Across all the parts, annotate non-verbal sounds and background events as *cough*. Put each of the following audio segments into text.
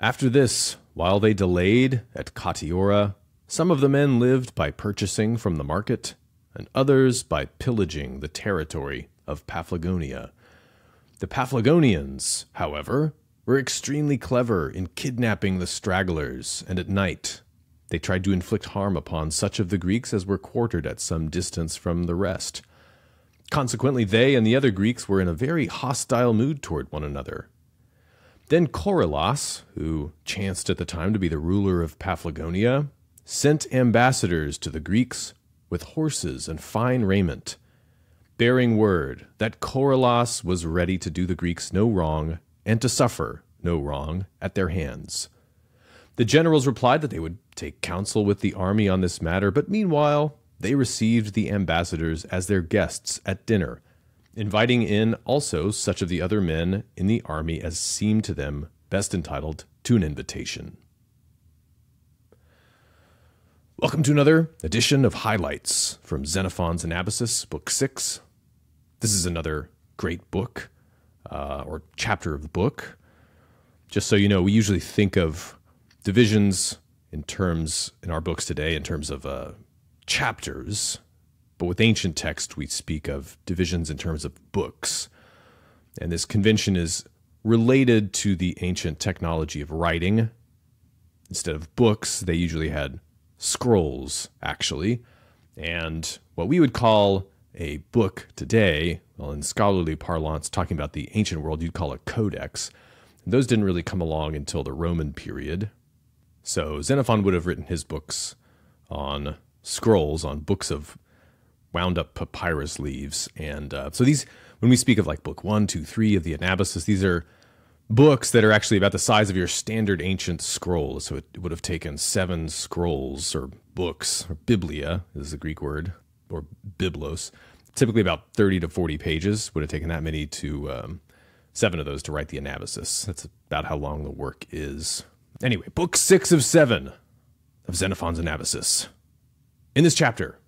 After this, while they delayed at Cotyora, some of the men lived by purchasing from the market, and others by pillaging the territory of Paphlagonia. The Paphlagonians, however, were extremely clever in kidnapping the stragglers, and at night they tried to inflict harm upon such of the Greeks as were quartered at some distance from the rest. Consequently, they and the other Greeks were in a very hostile mood toward one another. Then Coryllas, who chanced at the time to be the ruler of Paphlagonia, sent ambassadors to the Greeks with horses and fine raiment, bearing word that Coryllas was ready to do the Greeks no wrong and to suffer no wrong at their hands. The generals replied that they would take counsel with the army on this matter, but meanwhile they received the ambassadors as their guests at dinner, inviting in also such of the other men in the army as seemed to them best entitled to an invitation. Welcome to another edition of Highlights from Xenophon's Anabasis, Book 6. This is another great book, uh, or chapter of the book. Just so you know, we usually think of divisions in terms, in our books today, in terms of uh, chapters, but with ancient text, we speak of divisions in terms of books. And this convention is related to the ancient technology of writing. Instead of books, they usually had scrolls, actually. And what we would call a book today, well, in scholarly parlance, talking about the ancient world, you'd call a codex. And those didn't really come along until the Roman period. So Xenophon would have written his books on scrolls, on books of wound up papyrus leaves. And uh, so these, when we speak of like book one, two, three of the Anabasis, these are books that are actually about the size of your standard ancient scroll. So it would have taken seven scrolls or books, or biblia is the Greek word, or biblos, typically about 30 to 40 pages. Would have taken that many to, um, seven of those to write the Anabasis. That's about how long the work is. Anyway, book six of seven of Xenophon's Anabasis. In this chapter,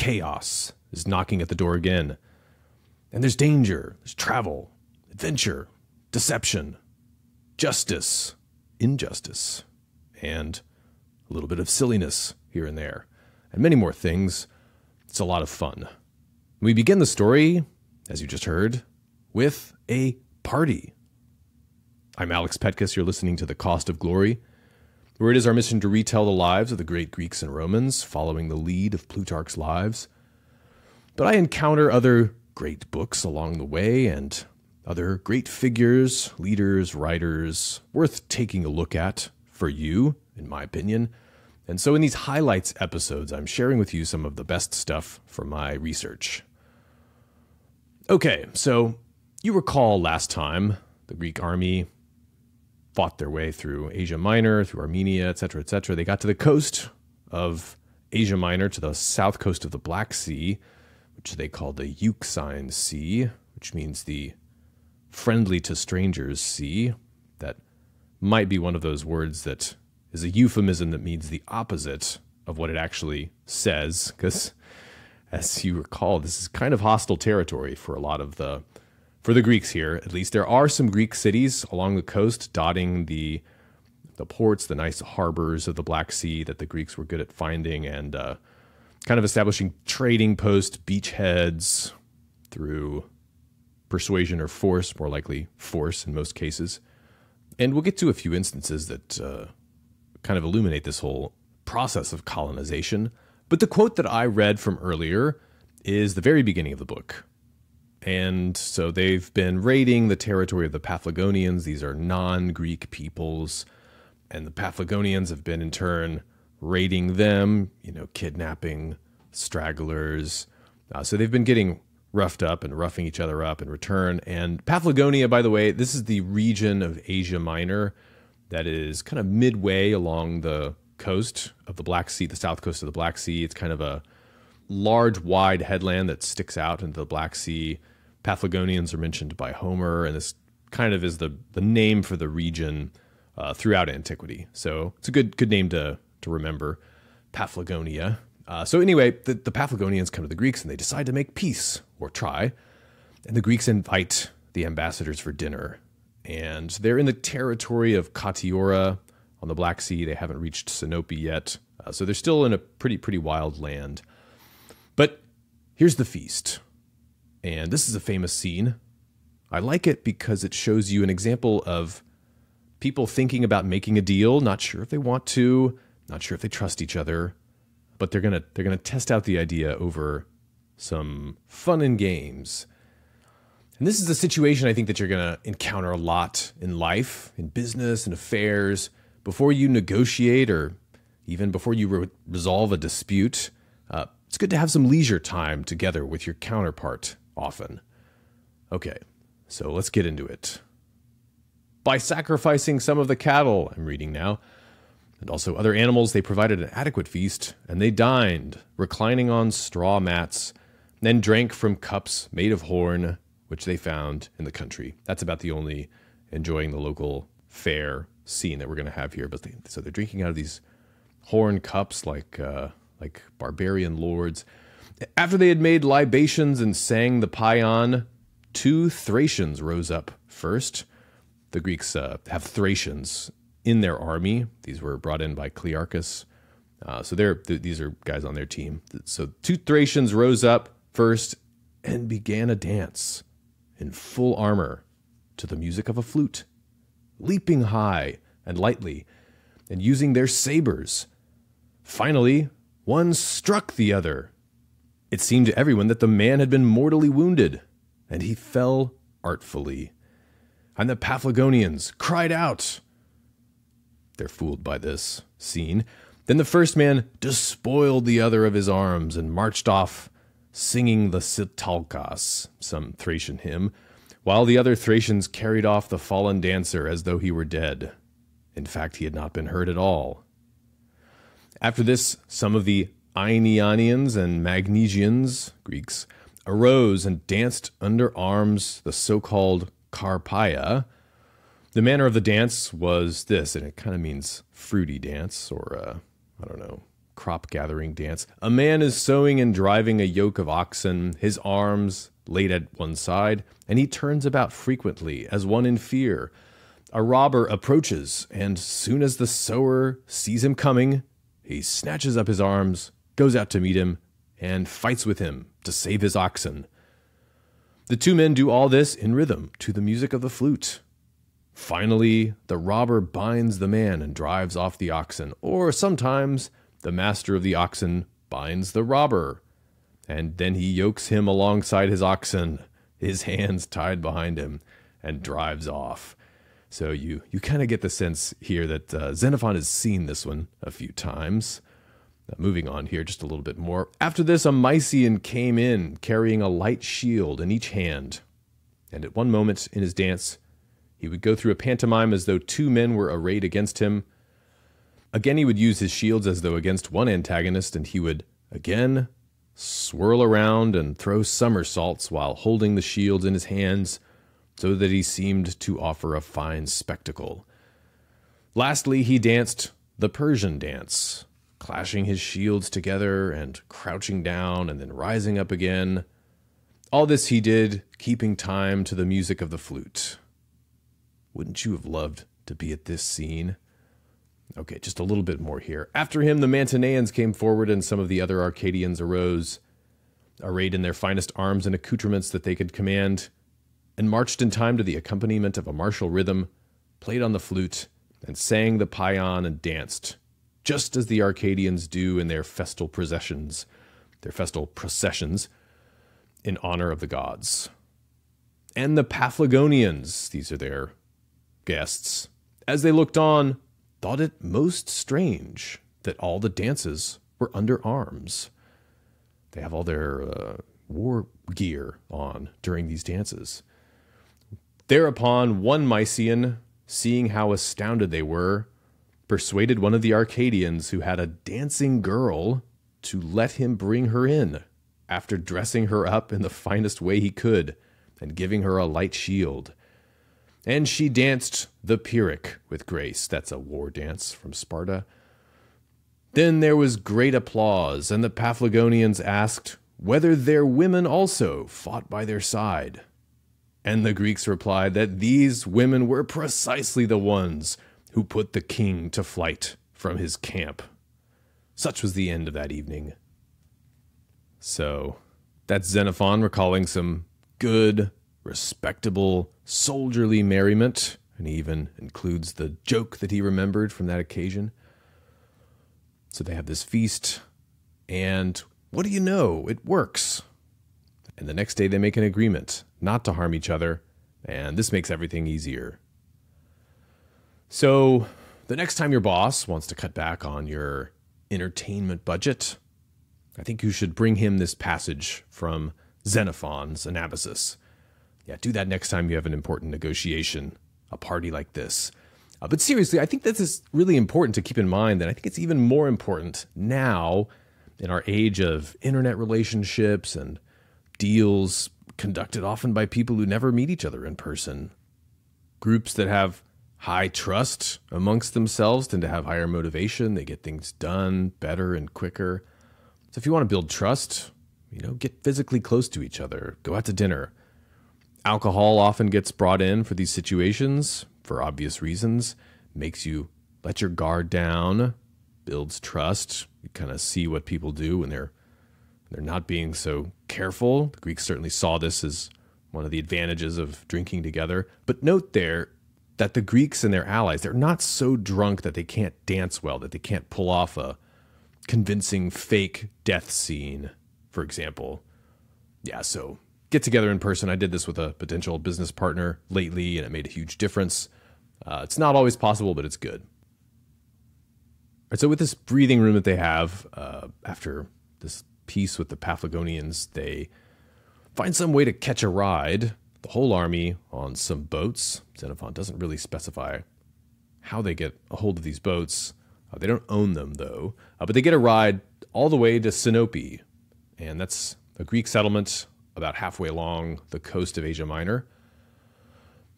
chaos is knocking at the door again. And there's danger, there's travel, adventure, deception, justice, injustice, and a little bit of silliness here and there, and many more things. It's a lot of fun. We begin the story, as you just heard, with a party. I'm Alex Petkus. You're listening to The Cost of Glory, where it is our mission to retell the lives of the great Greeks and Romans, following the lead of Plutarch's lives. But I encounter other great books along the way and other great figures, leaders, writers, worth taking a look at for you, in my opinion. And so in these highlights episodes, I'm sharing with you some of the best stuff from my research. Okay, so you recall last time the Greek army fought their way through Asia Minor, through Armenia, etc., etc. They got to the coast of Asia Minor, to the south coast of the Black Sea, which they called the Euxine Sea, which means the friendly to strangers sea. That might be one of those words that is a euphemism that means the opposite of what it actually says, because as you recall, this is kind of hostile territory for a lot of the for the Greeks here. At least there are some Greek cities along the coast dotting the the ports, the nice harbors of the Black Sea that the Greeks were good at finding and uh, kind of establishing trading posts, beachheads through persuasion or force, more likely force in most cases. And we'll get to a few instances that uh, kind of illuminate this whole process of colonization. But the quote that I read from earlier is the very beginning of the book. And so they've been raiding the territory of the Paphlagonians. These are non Greek peoples. And the Paphlagonians have been in turn raiding them, you know, kidnapping stragglers. Uh, so they've been getting roughed up and roughing each other up in return. And Paphlagonia, by the way, this is the region of Asia Minor that is kind of midway along the coast of the Black Sea, the south coast of the Black Sea. It's kind of a large, wide headland that sticks out into the Black Sea. Paphlagonians are mentioned by Homer, and this kind of is the, the name for the region uh, throughout antiquity. So it's a good good name to to remember, Paphlagonia. Uh, so anyway, the, the Paphlagonians come to the Greeks and they decide to make peace or try, and the Greeks invite the ambassadors for dinner. and they're in the territory of Cotyora on the Black Sea. They haven't reached Sinope yet, uh, so they're still in a pretty pretty wild land. But here's the feast, and this is a famous scene. I like it because it shows you an example of people thinking about making a deal, not sure if they want to, not sure if they trust each other, but they're gonna they're gonna test out the idea over some fun and games. And this is a situation I think that you're going to encounter a lot in life, in business and affairs, before you negotiate or even before you re- resolve a dispute. Uh, it's good to have some leisure time together with your counterpart often. Okay, so let's get into it. By sacrificing some of the cattle, I'm reading now, and also other animals, they provided an adequate feast, and they dined, reclining on straw mats, then drank from cups made of horn which they found in the country. That's about the only enjoying the local fare scene that we're going to have here. But they, so they're drinking out of these horn cups like uh, like barbarian lords. After they had made libations and sang the paean, two Thracians rose up first. The Greeks uh, have Thracians in their army. These were brought in by Clearchus. Uh, so they're th- these are guys on their team. So two Thracians rose up first and began a dance in full armor to the music of a flute, leaping high and lightly and using their sabers. Finally, one struck the other. It seemed to everyone that the man had been mortally wounded, and he fell artfully. And the Paphlagonians cried out. They're fooled by this scene. Then the first man despoiled the other of his arms and marched off singing the Sitalkas, some Thracian hymn, while the other Thracians carried off the fallen dancer as though he were dead. In fact, he had not been hurt at all. After this, some of the Aenianians and Magnesians, Greeks, arose and danced under arms the so called Carpaia. The manner of the dance was this, and it kind of means fruity dance, or uh, I don't know, crop gathering dance. A man is sowing and driving a yoke of oxen, his arms laid at one side, and he turns about frequently as one in fear. A robber approaches, and soon as the sower sees him coming, he snatches up his arms, goes out to meet him, and fights with him to save his oxen. The two men do all this in rhythm to the music of the flute. Finally, the robber binds the man and drives off the oxen, or sometimes the master of the oxen binds the robber, and then he yokes him alongside his oxen, his hands tied behind him, and drives off. So you you kind of get the sense here that uh, Xenophon has seen this one a few times. Uh, moving on here just a little bit more. After this, a Mysian came in carrying a light shield in each hand, and at one moment in his dance, he would go through a pantomime as though two men were arrayed against him Again, he would use his shields as though against one antagonist, and he would again swirl around and throw somersaults while holding the shields in his hands, so that he seemed to offer a fine spectacle. Lastly, he danced the Persian dance, clashing his shields together and crouching down and then rising up again. All this he did, keeping time to the music of the flute. Wouldn't you have loved to be at this scene? Okay, just a little bit more here. After him, the Mantineans came forward, and some of the other Arcadians arose, arrayed in their finest arms and accoutrements that they could command, and marched in time to the accompaniment of a martial rhythm, played on the flute, and sang the paean and danced, just as the Arcadians do in their festal processions, their festal processions, in honor of the gods. And the Paphlagonians, these are their guests, as they looked on, thought it most strange that all the dances were under arms. They have all their uh, war gear on during these dances. Thereupon, one Mysian, seeing how astounded they were, persuaded one of the Arcadians who had a dancing girl to let him bring her in, after dressing her up in the finest way he could and giving her a light shield and she danced the Pyrrhic with grace. That's a war dance from Sparta. Then there was great applause, and the Paphlagonians asked whether their women also fought by their side. And the Greeks replied that these women were precisely the ones who put the king to flight from his camp. Such was the end of that evening. So, that's Xenophon recalling some good, respectable, soldierly merriment, and he even includes the joke that he remembered from that occasion. So they have this feast, and what do you know? It works. And the next day they make an agreement not to harm each other, and this makes everything easier. So, the next time your boss wants to cut back on your entertainment budget, I think you should bring him this passage from Xenophon's Anabasis. Yeah, do that next time you have an important negotiation, a party like this. Uh, but seriously, I think this is really important to keep in mind, and I think it's even more important now in our age of internet relationships and deals conducted often by people who never meet each other in person. Groups that have high trust amongst themselves tend to have higher motivation. They get things done better and quicker. So if you want to build trust, you know, get physically close to each other, go out to dinner. Alcohol often gets brought in for these situations for obvious reasons, makes you let your guard down, builds trust. You kind of see what people do when they're they're not being so careful. The Greeks certainly saw this as one of the advantages of drinking together. But note there that the Greeks and their allies, they're not so drunk that they can't dance well, that they can't pull off a convincing fake death scene, for example. Yeah, so get together in person. I did this with a potential business partner lately, and it made a huge difference. Uh, it's not always possible, but it's good. Right, so with this breathing room that they have uh, after this peace with the Paphlagonians, they find some way to catch a ride, the whole army, on some boats. Xenophon doesn't really specify how they get a hold of these boats. Uh, they don't own them, though, uh, but they get a ride all the way to Sinope, and that's a Greek settlement about halfway along the coast of Asia Minor.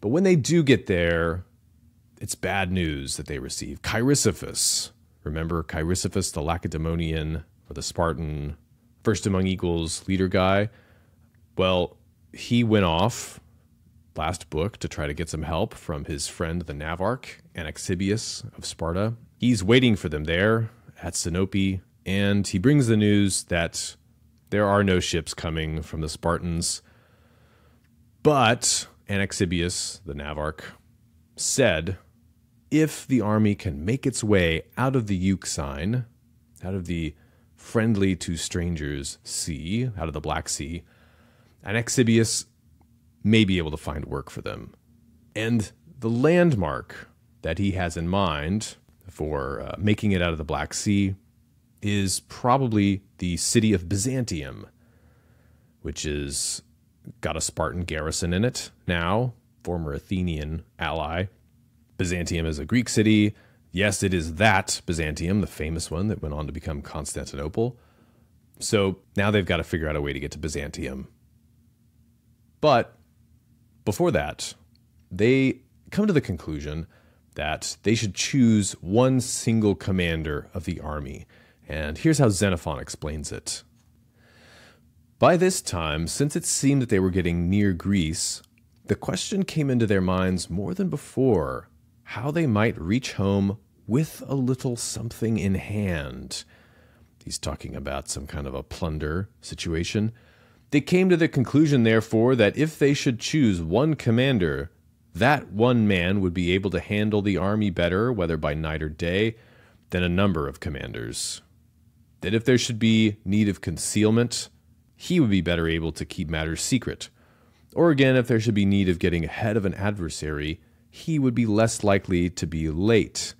But when they do get there, it's bad news that they receive. Cheirisophus, remember Cheirisophus, the Lacedaemonian or the Spartan first among equals leader guy. Well, he went off last book to try to get some help from his friend the Navarch, Anaxibius of Sparta. He's waiting for them there at Sinope, and he brings the news that there are no ships coming from the Spartans. But Anaxibius, the Navarch, said if the army can make its way out of the Euxine, out of the friendly to strangers sea, out of the Black Sea, Anaxibius may be able to find work for them. And the landmark that he has in mind for uh, making it out of the Black Sea is probably the city of Byzantium, which is got a Spartan garrison in it now, former Athenian ally. Byzantium is a Greek city. Yes, it is that Byzantium, the famous one that went on to become Constantinople. So now they've got to figure out a way to get to Byzantium. But before that, they come to the conclusion that they should choose one single commander of the army. And here's how Xenophon explains it. By this time, since it seemed that they were getting near Greece, the question came into their minds more than before how they might reach home with a little something in hand. He's talking about some kind of a plunder situation. They came to the conclusion, therefore, that if they should choose one commander, that one man would be able to handle the army better, whether by night or day, than a number of commanders. That if there should be need of concealment, he would be better able to keep matters secret. Or again, if there should be need of getting ahead of an adversary, he would be less likely to be late.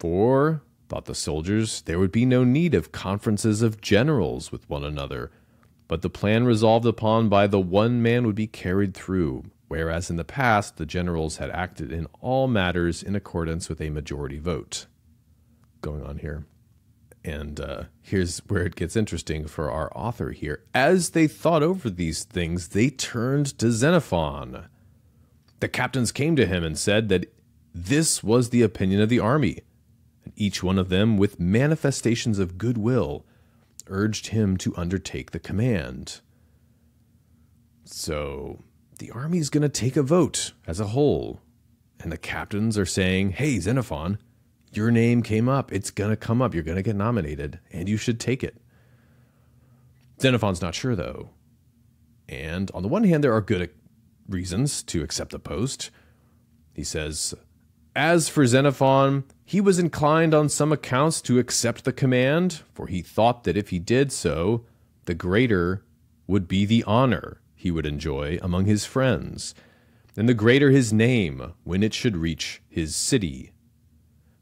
For, thought the soldiers, there would be no need of conferences of generals with one another, but the plan resolved upon by the one man would be carried through, whereas in the past the generals had acted in all matters in accordance with a majority vote. Going on here. And uh, here's where it gets interesting for our author here. As they thought over these things, they turned to Xenophon the captains came to him and said that this was the opinion of the army, and each one of them, with manifestations of goodwill, urged him to undertake the command. So the army's going to take a vote as a whole. And the captains are saying, hey, Xenophon, your name came up. It's going to come up. You're going to get nominated, and you should take it. Xenophon's not sure, though. And on the one hand, there are good reasons to accept the post. He says, As for Xenophon, he was inclined on some accounts to accept the command, for he thought that if he did so, the greater would be the honor he would enjoy among his friends, and the greater his name when it should reach his city.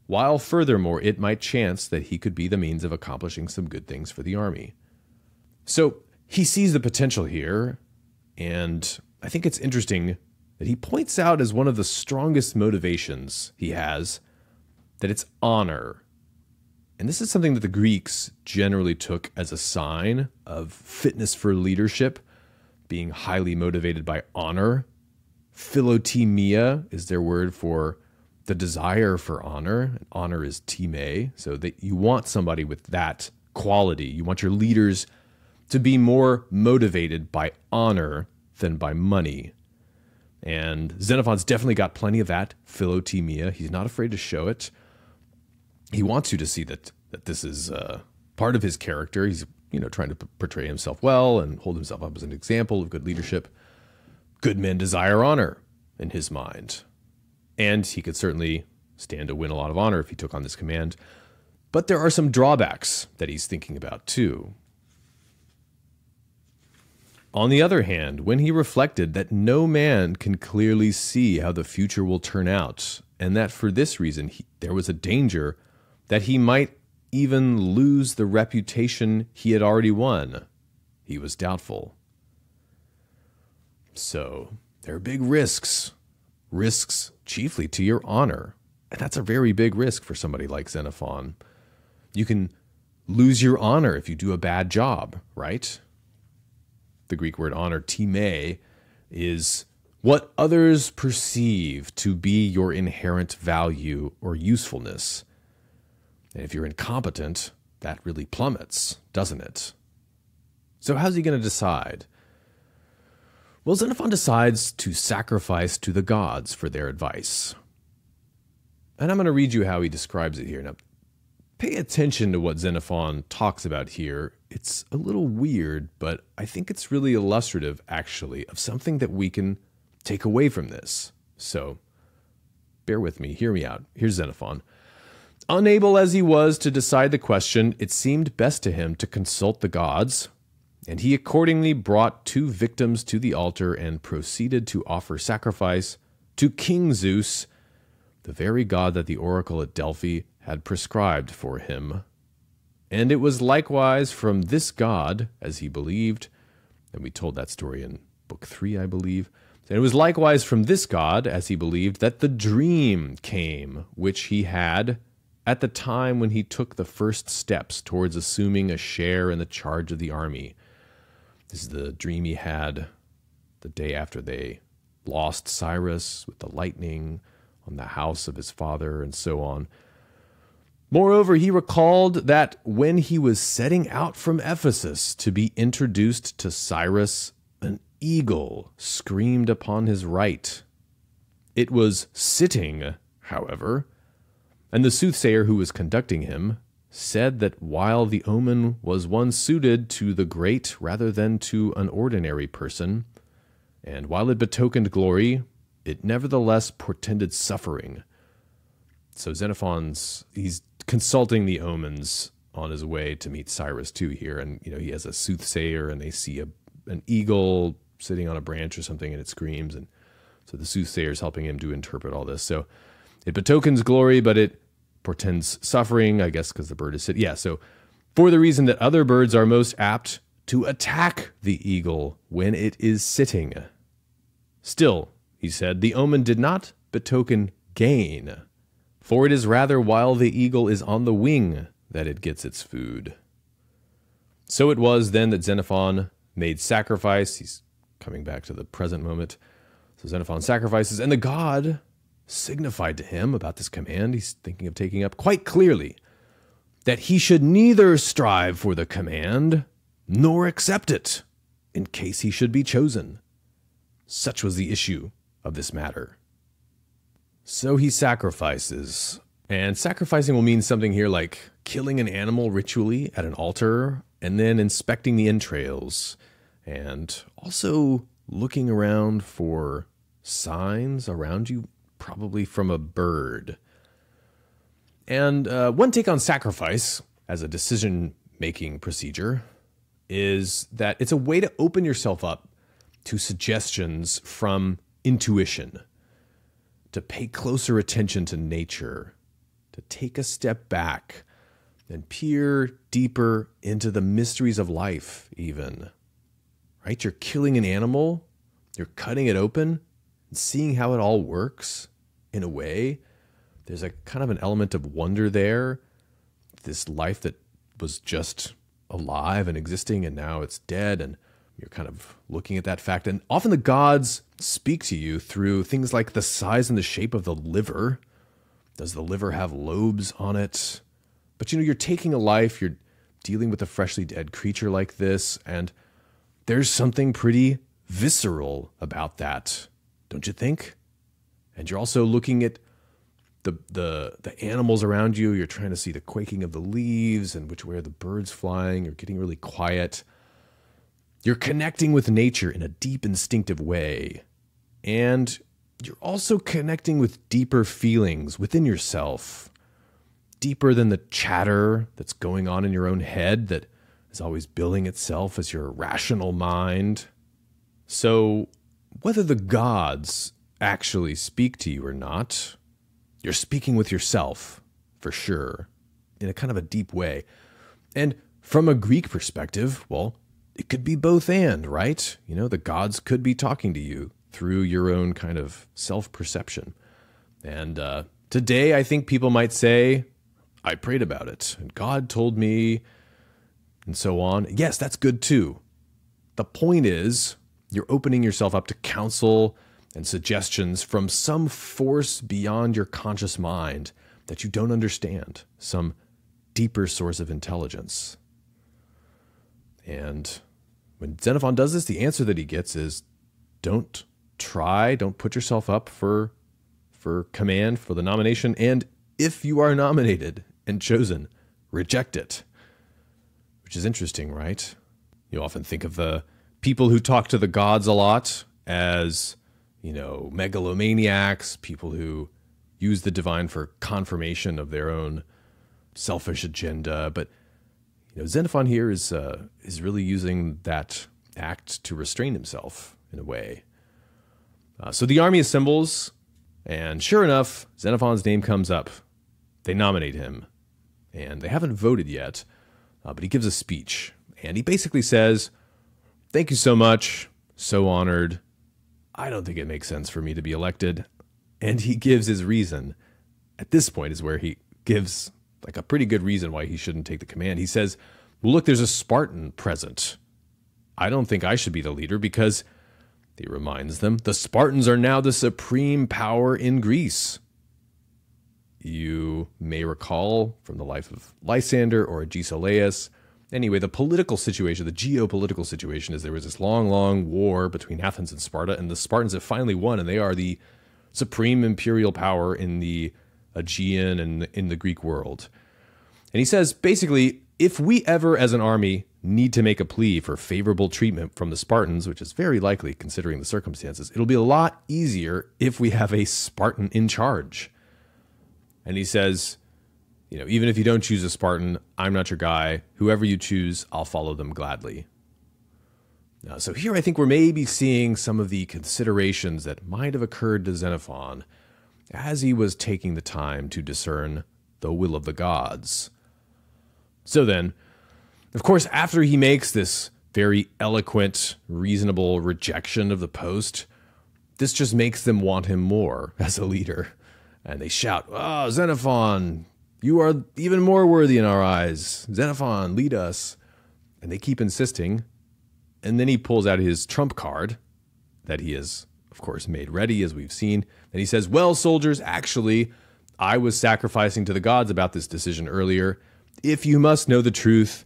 While furthermore, it might chance that he could be the means of accomplishing some good things for the army. So he sees the potential here, and I think it's interesting that he points out as one of the strongest motivations he has that it's honor. And this is something that the Greeks generally took as a sign of fitness for leadership, being highly motivated by honor. Philotimia is their word for the desire for honor. And honor is time, so that you want somebody with that quality. You want your leaders to be more motivated by honor than by money. And Xenophon's definitely got plenty of that philotimia. He's not afraid to show it. He wants you to see that that this is uh, part of his character. He's you know trying to portray himself well and hold himself up as an example of good leadership. Good men desire honor in his mind, and he could certainly stand to win a lot of honor if he took on this command. But there are some drawbacks that he's thinking about too. On the other hand, when he reflected that no man can clearly see how the future will turn out, and that for this reason he, there was a danger that he might even lose the reputation he had already won, he was doubtful. So, there are big risks, risks chiefly to your honor. And that's a very big risk for somebody like Xenophon. You can lose your honor if you do a bad job, right? the Greek word honor, time, is what others perceive to be your inherent value or usefulness. And if you're incompetent, that really plummets, doesn't it? So, how's he going to decide? Well, Xenophon decides to sacrifice to the gods for their advice. And I'm going to read you how he describes it here. Now, pay attention to what Xenophon talks about here it's a little weird, but I think it's really illustrative, actually, of something that we can take away from this. So, bear with me, hear me out. Here's Xenophon. Unable as he was to decide the question, it seemed best to him to consult the gods, and he accordingly brought two victims to the altar and proceeded to offer sacrifice to King Zeus, the very god that the oracle at Delphi had prescribed for him. And it was likewise from this God, as he believed, and we told that story in book three, I believe. And it was likewise from this God, as he believed, that the dream came, which he had at the time when he took the first steps towards assuming a share in the charge of the army. This is the dream he had the day after they lost Cyrus with the lightning on the house of his father and so on. Moreover, he recalled that when he was setting out from Ephesus to be introduced to Cyrus, an eagle screamed upon his right. It was sitting, however, and the soothsayer who was conducting him said that while the omen was one suited to the great rather than to an ordinary person, and while it betokened glory, it nevertheless portended suffering. So Xenophon's he's consulting the omens on his way to meet Cyrus too here, and you know he has a soothsayer, and they see a an eagle sitting on a branch or something, and it screams, and so the soothsayer is helping him to interpret all this. So it betokens glory, but it portends suffering, I guess, because the bird is sitting. Yeah, so for the reason that other birds are most apt to attack the eagle when it is sitting. Still, he said, the omen did not betoken gain for it is rather while the eagle is on the wing that it gets its food. So it was then that Xenophon made sacrifice. He's coming back to the present moment. So Xenophon sacrifices, and the god signified to him about this command he's thinking of taking up quite clearly that he should neither strive for the command nor accept it in case he should be chosen. Such was the issue of this matter. So he sacrifices. And sacrificing will mean something here like killing an animal ritually at an altar and then inspecting the entrails and also looking around for signs around you, probably from a bird. And uh, one take on sacrifice as a decision making procedure is that it's a way to open yourself up to suggestions from intuition, to pay closer attention to nature, to take a step back and peer deeper into the mysteries of life, even. Right? You're killing an animal, you're cutting it open, and seeing how it all works in a way. There's a kind of an element of wonder there. This life that was just alive and existing, and now it's dead, and you're kind of looking at that fact. And often the gods speak to you through things like the size and the shape of the liver. Does the liver have lobes on it? But you know, you're taking a life, you're dealing with a freshly dead creature like this, and there's something pretty visceral about that, don't you think? And you're also looking at the the the animals around you. You're trying to see the quaking of the leaves and which way are the birds flying. You're getting really quiet. You're connecting with nature in a deep instinctive way. And you're also connecting with deeper feelings within yourself deeper than the chatter that's going on in your own head that is always billing itself as your rational mind. So, whether the gods actually speak to you or not, you're speaking with yourself, for sure, in a kind of a deep way. And from a Greek perspective, well, it could be both and, right? You know, the gods could be talking to you through your own kind of self perception. And uh, today, I think people might say, I prayed about it and God told me, and so on. Yes, that's good too. The point is, you're opening yourself up to counsel and suggestions from some force beyond your conscious mind that you don't understand, some deeper source of intelligence. And when Xenophon does this, the answer that he gets is don't try, don't put yourself up for for command for the nomination and if you are nominated and chosen, reject it. Which is interesting, right? You often think of the people who talk to the gods a lot as, you know, megalomaniacs, people who use the divine for confirmation of their own selfish agenda. But you know, Xenophon here is uh, is really using that act to restrain himself in a way. Uh, so the army assembles, and sure enough, Xenophon's name comes up. They nominate him and they haven't voted yet, uh, but he gives a speech. And he basically says, Thank you so much. So honored. I don't think it makes sense for me to be elected. And he gives his reason. At this point is where he gives like a pretty good reason why he shouldn't take the command. He says, Well, look, there's a Spartan present. I don't think I should be the leader because, he reminds them, the Spartans are now the supreme power in Greece you may recall from the life of Lysander or Agesilaus. Anyway, the political situation, the geopolitical situation, is there was this long, long war between Athens and Sparta, and the Spartans have finally won, and they are the supreme imperial power in the Aegean and in the Greek world. And he says basically, if we ever, as an army, need to make a plea for favorable treatment from the Spartans, which is very likely considering the circumstances, it'll be a lot easier if we have a Spartan in charge. And he says, you know, even if you don't choose a Spartan, I'm not your guy. Whoever you choose, I'll follow them gladly. Now, so here I think we're maybe seeing some of the considerations that might have occurred to Xenophon as he was taking the time to discern the will of the gods. So then, of course, after he makes this very eloquent, reasonable rejection of the post, this just makes them want him more *laughs* as a leader and they shout, "Oh, Xenophon, you are even more worthy in our eyes. Xenophon, lead us." And they keep insisting. And then he pulls out his trump card that he has, of course, made ready, as we've seen. And he says, Well, soldiers, actually, I was sacrificing to the gods about this decision earlier. If you must know the truth,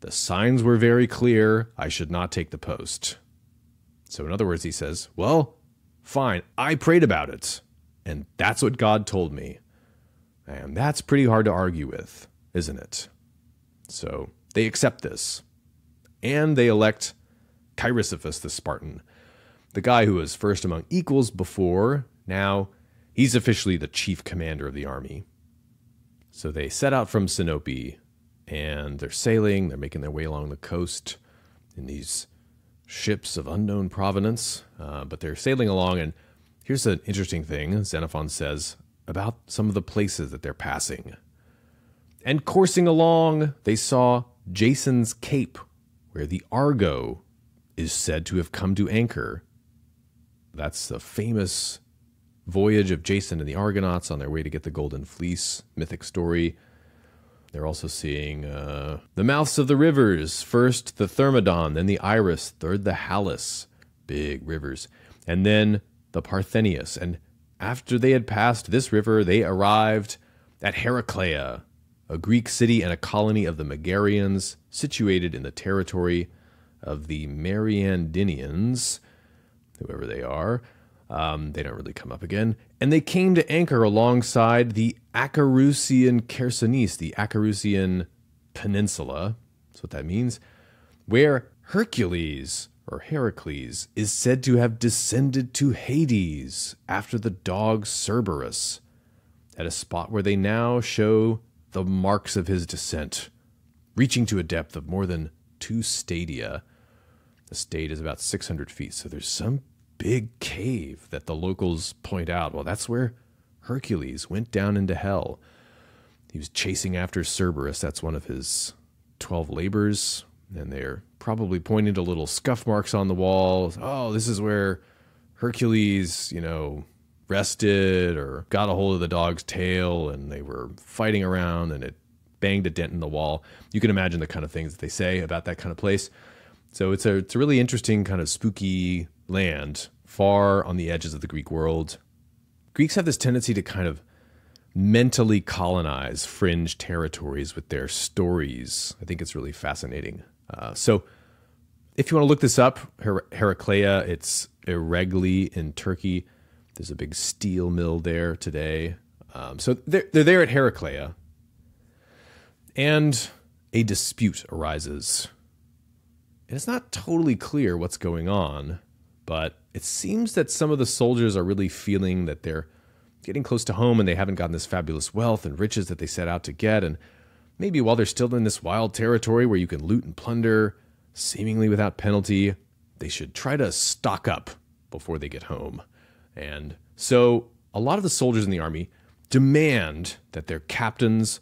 the signs were very clear. I should not take the post. So, in other words, he says, Well, fine, I prayed about it, and that's what God told me. And that's pretty hard to argue with, isn't it? So, they accept this. And they elect Cheirisophus the Spartan, the guy who was first among equals before. Now, he's officially the chief commander of the army. So they set out from Sinope and they're sailing, they're making their way along the coast in these ships of unknown provenance, uh, but they're sailing along. And here's an interesting thing Xenophon says about some of the places that they're passing. And coursing along, they saw Jason's Cape, where the Argo is said to have come to anchor. That's the famous voyage of Jason and the Argonauts on their way to get the Golden Fleece, mythic story. They're also seeing uh, the mouths of the rivers. First the Thermodon, then the Iris, third the Halys, big rivers, and then the Parthenius. And after they had passed this river, they arrived at Heraclea, a Greek city and a colony of the Megarians, situated in the territory of the Mariandynians, whoever they are. Um, they don't really come up again. And they came to anchor alongside the Acherusian Chersonese, the Acherusian Peninsula. That's what that means. Where Hercules, or Heracles, is said to have descended to Hades after the dog Cerberus, at a spot where they now show the marks of his descent, reaching to a depth of more than two stadia. The stade is about 600 feet, so there's some big cave that the locals point out. Well, that's where Hercules went down into hell. He was chasing after Cerberus. That's one of his 12 labors. And they're probably pointing to little scuff marks on the wall. Oh, this is where Hercules, you know, rested or got a hold of the dog's tail and they were fighting around and it banged a dent in the wall. You can imagine the kind of things that they say about that kind of place. So it's a it's a really interesting kind of spooky land far on the edges of the Greek world. Greeks have this tendency to kind of mentally colonize fringe territories with their stories. I think it's really fascinating. Uh, so, if you want to look this up, Her- Heraclea, it's Eregli in Turkey. There's a big steel mill there today. Um, so they're, they're there at Heraclea. And a dispute arises. And it's not totally clear what's going on. But it seems that some of the soldiers are really feeling that they're getting close to home and they haven't gotten this fabulous wealth and riches that they set out to get. And maybe while they're still in this wild territory where you can loot and plunder, seemingly without penalty, they should try to stock up before they get home. And so a lot of the soldiers in the army demand that their captains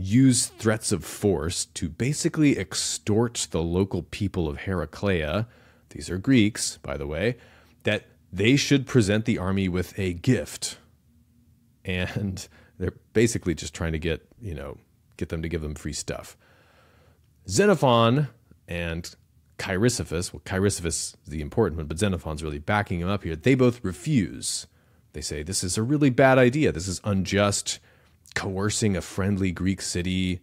use threats of force to basically extort the local people of Heraclea these are Greeks, by the way, that they should present the army with a gift. And *laughs* they're basically just trying to get, you know, get them to give them free stuff. Xenophon and Cheirisophus, well, Cheirisophus is the important one, but Xenophon's really backing him up here. They both refuse. They say this is a really bad idea. This is unjust, coercing a friendly Greek city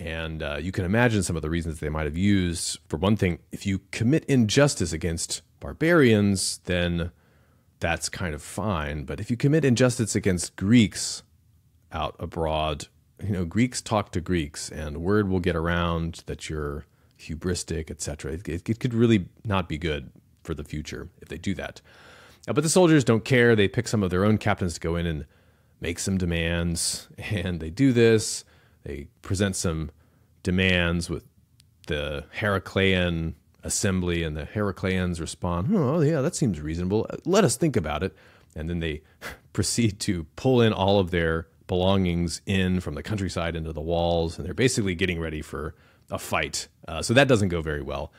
and uh, you can imagine some of the reasons they might have used. For one thing, if you commit injustice against barbarians, then that's kind of fine. But if you commit injustice against Greeks out abroad, you know, Greeks talk to Greeks, and word will get around that you're hubristic, etc. It, it, could really not be good for the future if they do that. But the soldiers don't care. They pick some of their own captains to go in and make some demands, *laughs* and they do this. They present some demands with the Heraclean assembly, and the Heracleans respond, Oh, yeah, that seems reasonable. Let us think about it. And then they *laughs* proceed to pull in all of their belongings in from the countryside into the walls, and they're basically getting ready for a fight. Uh, so that doesn't go very well.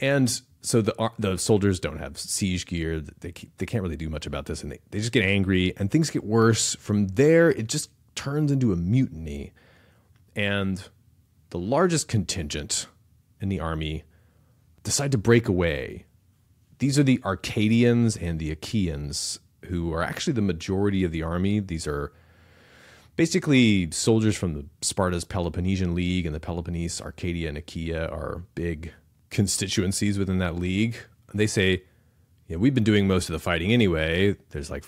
And so the the soldiers don't have siege gear. They they can't really do much about this, and they, they just get angry, and things get worse. From there, it just turns into a mutiny and the largest contingent in the army decide to break away. These are the Arcadians and the Achaeans, who are actually the majority of the army. These are basically soldiers from the Sparta's Peloponnesian League, and the Peloponnese, Arcadia, and Achaea are big constituencies within that league. And they say, yeah, we've been doing most of the fighting anyway. There's like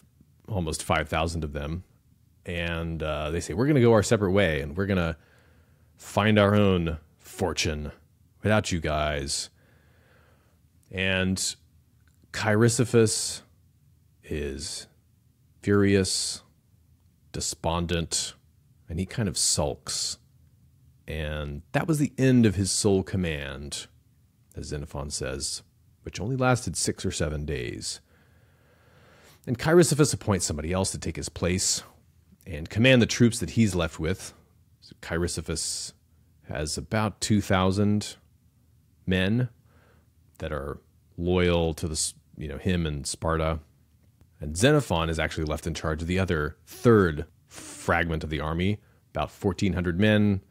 almost 5,000 of them. And uh, they say, we're going to go our separate way and we're going to find our own fortune without you guys. And Cheirisophus is furious, despondent, and he kind of sulks. And that was the end of his sole command, as Xenophon says, which only lasted six or seven days. And Cheirisophus appoints somebody else to take his place and command the troops that he's left with. So has about 2,000 men that are loyal to the, you know, him and Sparta. And Xenophon is actually left in charge of the other third fragment of the army, about 1,400 men,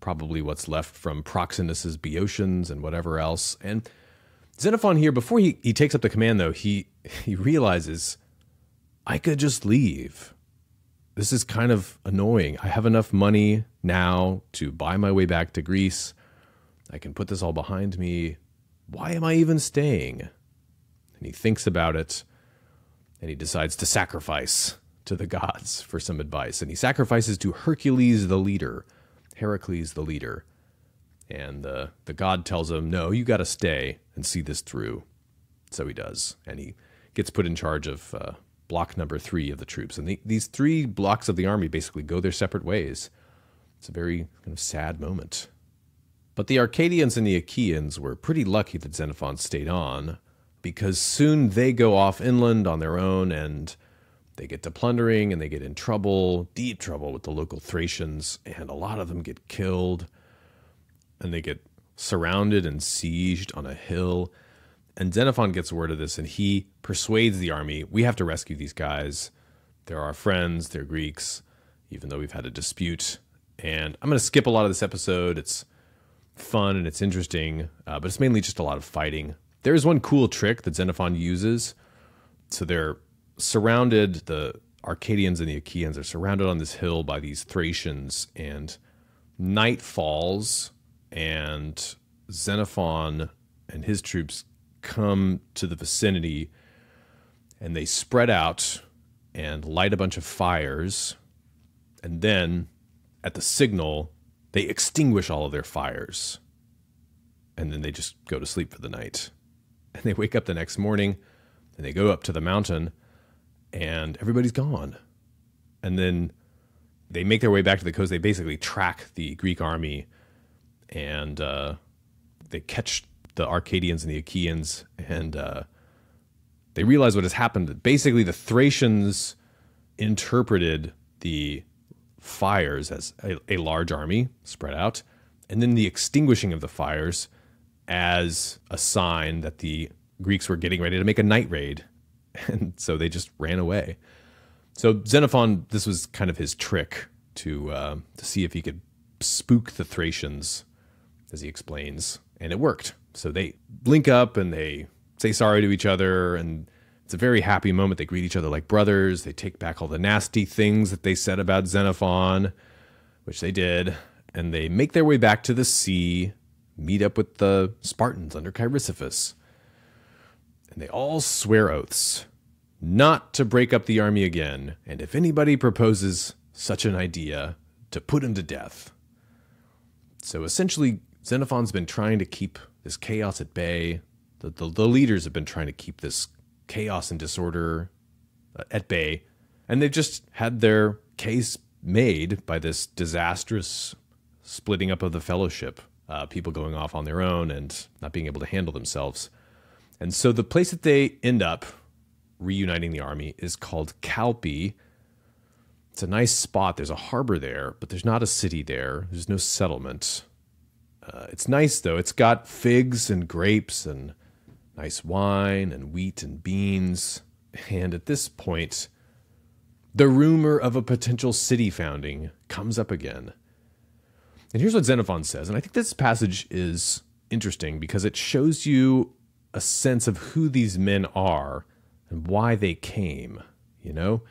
probably what's left from Proxenus's Boeotians and whatever else. And Xenophon here, before he, he takes up the command, though, he, *laughs* he realizes I could just leave. This is kind of annoying. I have enough money now to buy my way back to Greece. I can put this all behind me. Why am I even staying? And he thinks about it and he decides to sacrifice to the gods for some advice. And he sacrifices to Hercules the leader, Heracles the leader. And the, the god tells him, No, you got to stay and see this through. So he does. And he gets put in charge of uh, block number three of the troops. And the, these three blocks of the army basically go their separate ways. It's a very kind of sad moment. But the Arcadians and the Achaeans were pretty lucky that Xenophon stayed on, because soon they go off inland on their own and they get to plundering and they get in trouble, deep trouble with the local Thracians, and a lot of them get killed and they get surrounded and sieged on a hill. And Xenophon gets word of this and he persuades the army we have to rescue these guys. They're our friends, they're Greeks, even though we've had a dispute. And I'm going to skip a lot of this episode. It's fun and it's interesting, uh, but it's mainly just a lot of fighting. There's one cool trick that Xenophon uses. So they're surrounded, the Arcadians and the Achaeans are surrounded on this hill by these Thracians, and night falls, and Xenophon and his troops come to the vicinity and they spread out and light a bunch of fires. And then at the signal, they extinguish all of their fires. And then they just go to sleep for the night. And they wake up the next morning and they go up to the mountain and everybody's gone. And then they make their way back to the coast. They basically track the Greek army and uh, they catch the Arcadians and the Achaeans and uh, they realize what has happened. Basically, the Thracians interpreted the fires as a, a large army spread out, and then the extinguishing of the fires as a sign that the Greeks were getting ready to make a night raid. *laughs* And so they just ran away. So Xenophon, this was kind of his trick to uh, to see if he could spook the Thracians, as he explains, and it worked. So they link up and they say sorry to each other, and it's a very happy moment. They greet each other like brothers. They take back all the nasty things that they said about Xenophon, which they did, and they make their way back to the sea, meet up with the Spartans under Cheirisophus. And they all swear oaths not to break up the army again, and if anybody proposes such an idea, to put him to death. So essentially, Xenophon's been trying to keep this chaos at bay. The, the, the leaders have been trying to keep this chaos and disorder uh, at bay, and they've just had their case made by this disastrous splitting up of the fellowship, uh, people going off on their own and not being able to handle themselves. And so the place that they end up reuniting the army is called Calpe. It's a nice spot. There's a harbor there, but there's not a city there. There's no settlement. Uh, it's nice though. It's got figs and grapes and nice wine and wheat and beans. And at this point, the rumor of a potential city founding comes up again. And here's what Xenophon says. And I think this passage is interesting because it shows you a sense of who these men are and why they came. You know,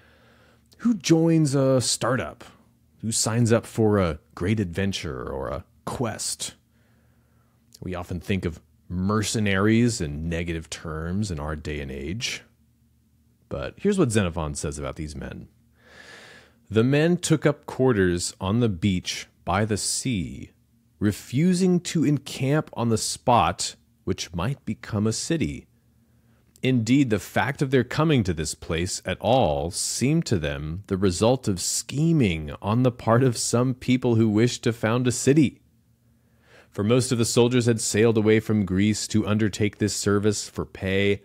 who joins a startup? Who signs up for a great adventure or a quest? We often think of mercenaries in negative terms in our day and age. But here's what Xenophon says about these men The men took up quarters on the beach by the sea, refusing to encamp on the spot which might become a city. Indeed, the fact of their coming to this place at all seemed to them the result of scheming on the part of some people who wished to found a city. For most of the soldiers had sailed away from Greece to undertake this service for pay,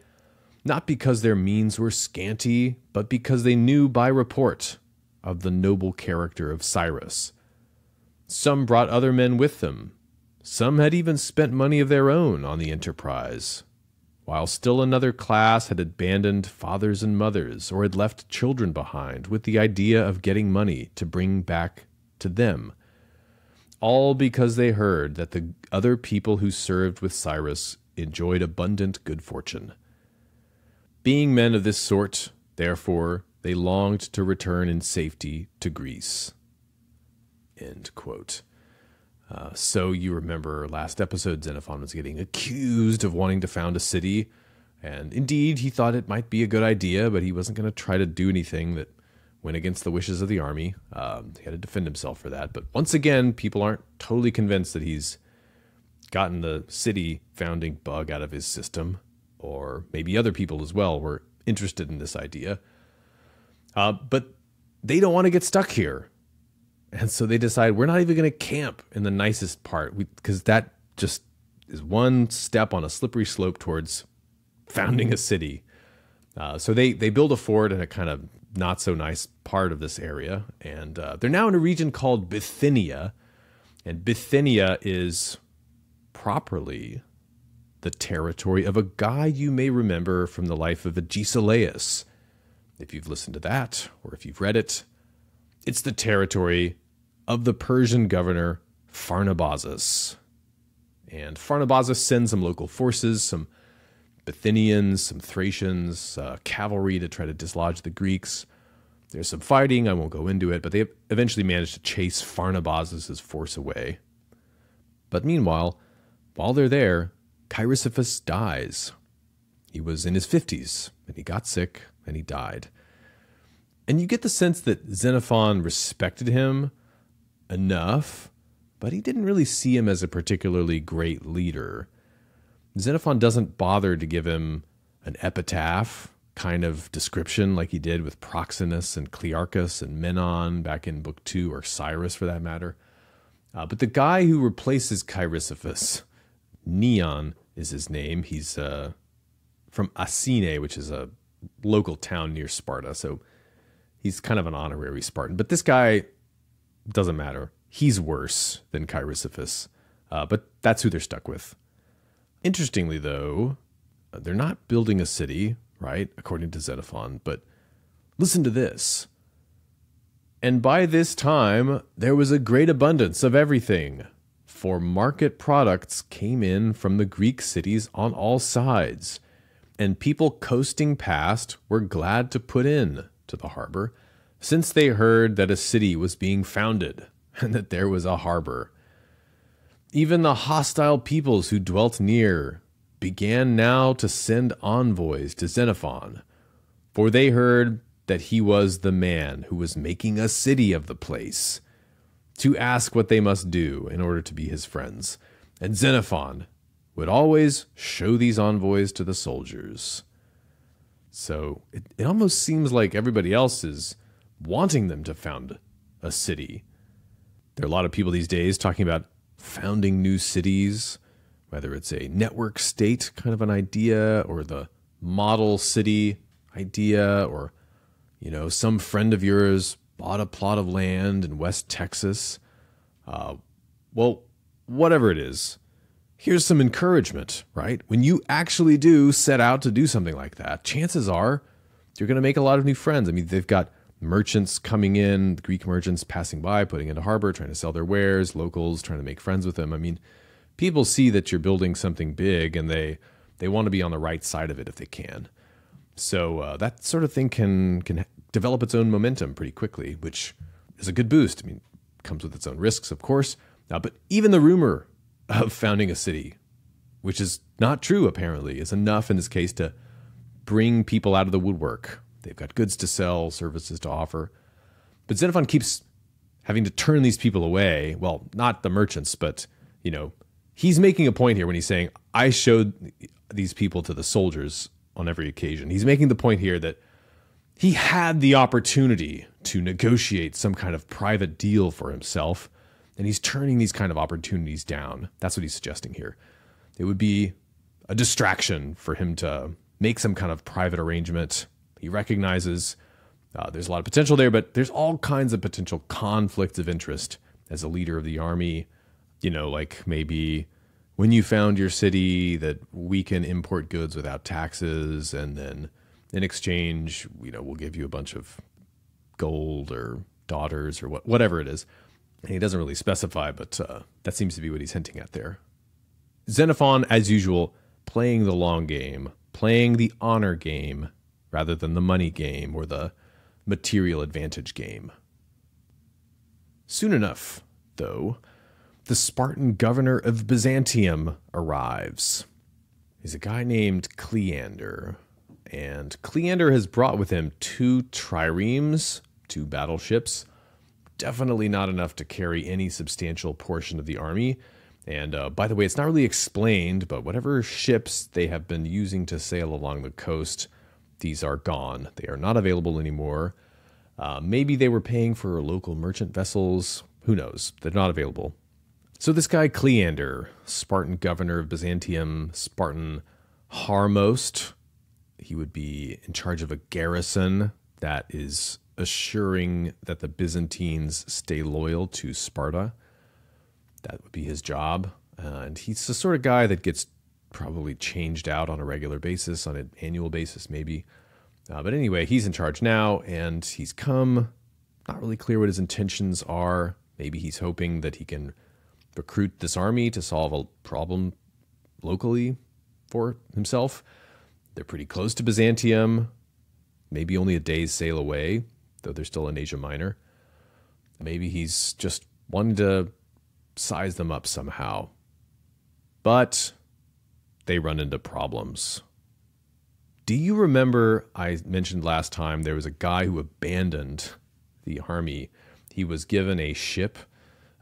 not because their means were scanty, but because they knew by report of the noble character of Cyrus. Some brought other men with them. Some had even spent money of their own on the enterprise, while still another class had abandoned fathers and mothers or had left children behind with the idea of getting money to bring back to them. All because they heard that the other people who served with Cyrus enjoyed abundant good fortune. Being men of this sort, therefore, they longed to return in safety to Greece. End quote. Uh, so you remember last episode, Xenophon was getting accused of wanting to found a city. And indeed, he thought it might be a good idea, but he wasn't going to try to do anything that went against the wishes of the army. Um, he had to defend himself for that. But once again, people aren't totally convinced that he's gotten the city founding bug out of his system, or maybe other people as well were interested in this idea. Uh, but they don't want to get stuck here. And so they decide we're not even going to camp in the nicest part because that just is one step on a slippery slope towards founding a city. Uh, so they they build a fort in a kind of not so nice part of this area, and uh, they're now in a region called Bithynia, and Bithynia is properly the territory of a guy you may remember from the life of Agesilaus. If you've listened to that, or if you've read it, it's the territory of the Persian governor Pharnabazus. And Pharnabazus sends some local forces, some Bithynians, some Thracians, uh, cavalry to try to dislodge the Greeks. There's some fighting, I won't go into it, but they eventually manage to chase Pharnabazus' force away. But meanwhile, while they're there, Cheirisophus dies. He was in his 50s, and he got sick, and he died. And you get the sense that Xenophon respected him enough, but he didn't really see him as a particularly great leader. Xenophon doesn't bother to give him an epitaph kind of description like he did with Proxenus and Clearchus and Menon back in Book Two, or Cyrus for that matter. Uh, but the guy who replaces Cheirisophus, Neon is his name. He's uh, from Asine, which is a local town near Sparta. So he's kind of an honorary Spartan. But this guy doesn't matter. He's worse than Cheirisophus. Uh, but that's who they're stuck with. Interestingly, though, they're not building a city, right? According to Xenophon. But listen to this. And by this time, there was a great abundance of everything, for market products came in from the Greek cities on all sides, and people coasting past were glad to put in to the harbor since they heard that a city was being founded *laughs* and that there was a harbor. Even the hostile peoples who dwelt near began now to send envoys to Xenophon, for they heard that he was the man who was making a city of the place, to ask what they must do in order to be his friends. And Xenophon would always show these envoys to the soldiers. So it, it almost seems like everybody else is wanting them to found a city. There are a lot of people these days talking about founding new cities, whether it's a network state kind of an idea or the model city idea, or, you know, some friend of yours bought a plot of land in West Texas. Uh, well, whatever it is, here's some encouragement, right? When you actually do set out to do something like that, chances are you're going to make a lot of new friends. I mean, they've got merchants coming in, Greek merchants passing by, putting into harbor, trying to sell their wares, locals trying to make friends with them. I mean, people see that you're building something big and they they want to be on the right side of it if they can. So uh, that sort of thing can can develop its own momentum pretty quickly, which is a good boost. I mean, comes with its own risks, of course. Uh, but even the rumor of founding a city which is not true, apparently, is enough in this case to bring people out of the woodwork. They've got goods to sell, services to offer. But Xenophon keeps having to turn these people away. Well, not the merchants, but, you know, he's making a point here when he's saying, I showed these people to the soldiers on every occasion. He's making the point here that he had the opportunity to negotiate some kind of private deal for himself, and he's turning these kind of opportunities down. That's what he's suggesting here. It would be a distraction for him to make some kind of private arrangement. He recognizes uh, there's a lot of potential there, but there's all kinds of potential conflicts of interest as a leader of the army. You know, like maybe when you found your city that we can import goods without taxes, and then in exchange, you know, we'll give you a bunch of gold or daughters or what, whatever it is. And he doesn't really specify, but uh, that seems to be what he's hinting at there. Xenophon, as usual, playing the long game, playing the honor game rather than the money game or the material advantage game. Soon enough, though, the Spartan governor of Byzantium arrives. He's a guy named Cleander, and Cleander has brought with him two triremes, two battleships. Definitely not enough to carry any substantial portion of the army. And uh, by the way, it's not really explained, but whatever ships they have been using to sail along the coast, these are gone. They are not available anymore. Uh, maybe they were paying for local merchant vessels. Who knows? They're not available. So this guy Cleander, Spartan governor of Byzantium, Spartan Harmost, he would be in charge of a garrison that is assuring that the Byzantines stay loyal to Sparta. That would be his job. Uh, and he's the sort of guy that gets probably changed out on a regular basis, on an annual basis, maybe. Uh, but anyway, he's in charge now, and he's come. Not really clear what his intentions are. Maybe he's hoping that he can recruit this army to solve a problem locally for himself. They're pretty close to Byzantium, maybe only a day's sail away, though they're still in Asia Minor. Maybe he's just wanting to size them up somehow. But they run into problems. Do you remember I mentioned last time there was a guy who abandoned the army? He was given a ship,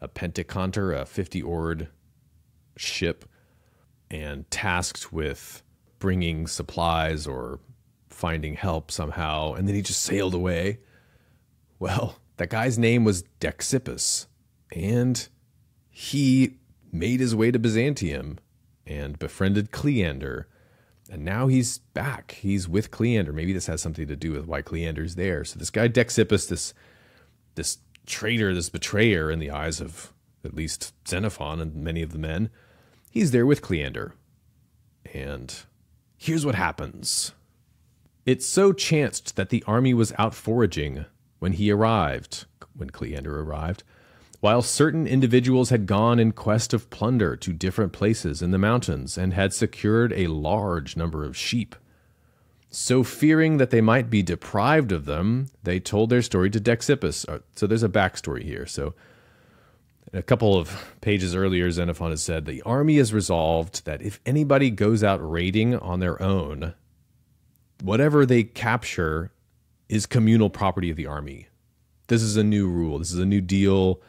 a Pentaconter, a 50 oared ship, and tasked with bringing supplies or finding help somehow, and then he just sailed away. Well, that guy's name was Dexippus, and he made his way to Byzantium and befriended Cleander. And now he's back. He's with Cleander. Maybe this has something to do with why Cleander's there. So this guy Dexippus, this this traitor, this betrayer in the eyes of at least Xenophon and many of the men, he's there with Cleander. And Here's what happens. It so chanced that the army was out foraging when he arrived, when Cleander arrived, while certain individuals had gone in quest of plunder to different places in the mountains and had secured a large number of sheep. So, fearing that they might be deprived of them, they told their story to Dexippus. Uh, so, there's a backstory here. So, a couple of pages earlier, Xenophon has said the army is resolved that if anybody goes out raiding on their own, whatever they capture is communal property of the army. This is a new rule. This is a new deal